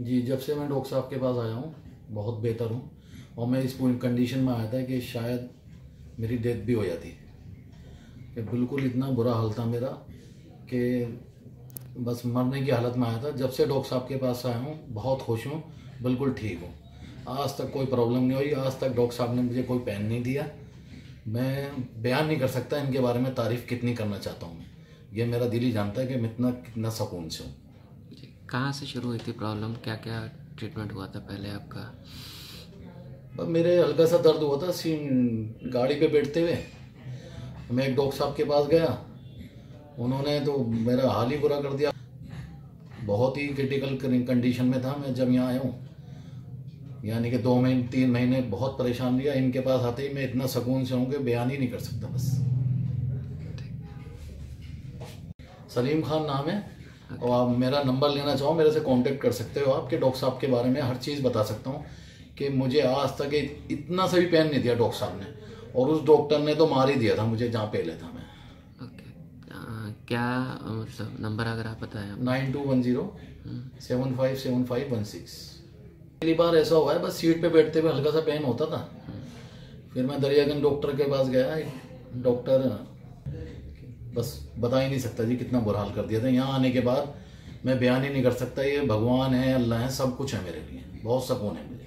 जी, जब से मैं डॉक्टर साहब के पास आया हूँ, बहुत बेहतर हूँ, और मैं इस कंडीशन में आया था कि शायद मेरी डेथ भी हो जाती। कि बिल्कुल इतना बुरा हाल था मेरा कि बस मरने की हालत में आया था। जब से डॉक्टर साहब के पास आया हूँ, बहुत खुश हूँ, बिल्कुल ठीक हूँ। आज तक कोई प्रॉब्लम नहीं हुई, आज तक डॉक्टर साहब ने मुझे कोई पेन नहीं दिया। मैं बयान नहीं कर सकता इनके बारे में तारीफ़ कितनी करना चाहता हूँ मैं। ये मेरा दिल ही जानता है कि मैं इतना, कितना सुकून से हूँ। कहाँ से शुरू हुई थी प्रॉब्लम? क्या क्या ट्रीटमेंट हुआ था पहले आपका? मेरे हल्का सा दर्द हुआ था सीन गाड़ी पे बैठते हुए। मैं एक डॉक्टर साहब के पास गया। उन्होंने तो मेरा हाल ही बुरा कर दिया। बहुत ही क्रिटिकल कंडीशन में था मैं जब यहाँ आया हूँ। यानी कि दो महीने तीन महीने बहुत परेशान लिया इनके पास आते ही मैं इतना सुकून से हूँ कि बयान ही नहीं कर सकता बस। सलीम खान नाम है। और आप मेरा नंबर लेना चाहो मेरे से कांटेक्ट कर सकते हो आपके डॉक्टर साहब के बारे में हर चीज़ बता सकता हूँ कि मुझे आज तक इतना सा भी पेन नहीं दिया डॉक्टर साहब ने और उस डॉक्टर ने तो मार ही दिया था मुझे जहाँ पहले था मैं। ओके क्या मतलब नंबर अगर आप बताएँ nine two one zero seven five seven five one six. पहली बार ऐसा हुआ है बस सीट पे बैठते हुए हल्का सा पेन होता था। फिर मैं दरियागंज डॉक्टर के पास गया डॉक्टर बस बता ही नहीं सकता जी कितना बुरा हाल कर दिया था। यहाँ आने के बाद मैं बयान ही नहीं कर सकता, ये भगवान है, अल्लाह है, सब कुछ है मेरे लिए, बहुत सकून है मुझे।